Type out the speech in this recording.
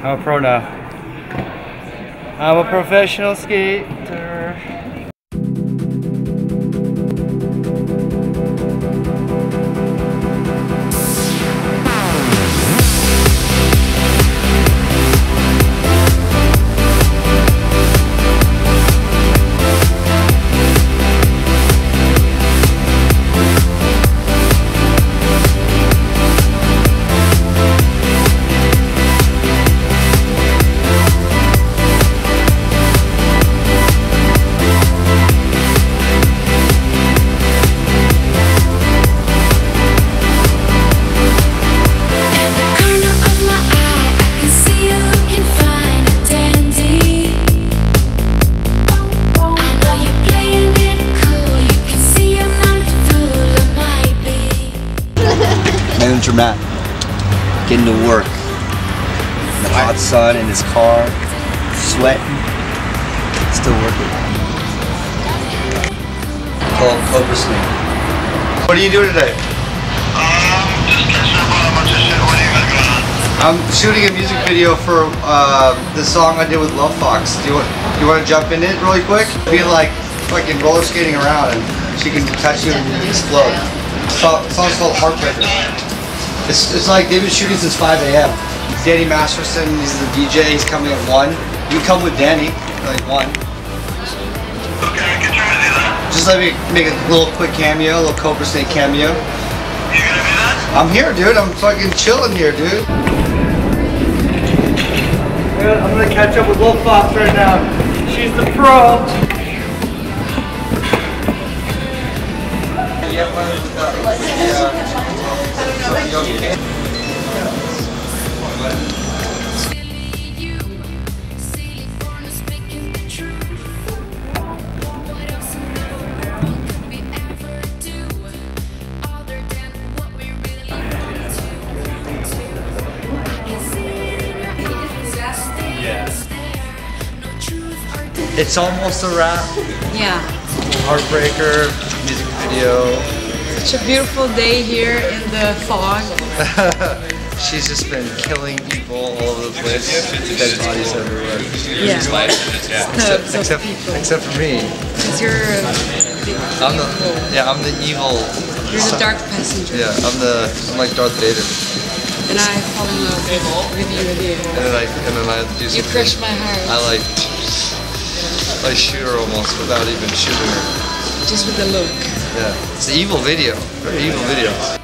I'm a pro now. I'm a professional skater. Matt getting to work in the hot sun in his car, sweating, still working. Call Cobra Snake. What are you doing today? I'm shooting a music video for uh, the song I did with Lovefoxxx. Do you want you want to jump in it really quick? Be like fucking roller skating around and she can touch you and explode. The song's called Heartbreaker. It's, it's like they've been shooting since 5 a.m. Danny Masterson, he's the DJ, he's coming at 1. You come with Danny, like 1. Okay, I can try to do that. Just let me make a little quick cameo, a little Cobra Snake cameo. You gonna do that? I'm here, dude. I'm fucking chilling here, dude. I'm gonna catch up with Lil Fox right now. She's the pro. Silly uh, It's almost a wrap. Yeah, Heartbreaker, music video. Such a beautiful day here in the fog. She's just been killing people all over the place. Dead bodies everywhere. Yeah, of Except, except for me. Because you're, I'm the yeah. I'm the evil. you're the dark passenger, Yeah, I'm the I'm like Darth Vader. and I fall in love with you, with you. And then I and then I do You crush my heart I like I shoot her almost without even shooting her. Just with the look. Yeah, it's an evil video. They're evil videos.